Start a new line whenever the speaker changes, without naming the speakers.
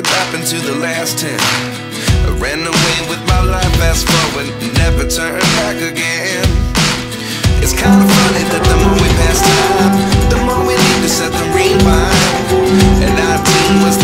past tense. I ran away with my life, fast forward, never turn back again. It's kinda funny that the more we pass time, the more we need to set the rewind. And 19 was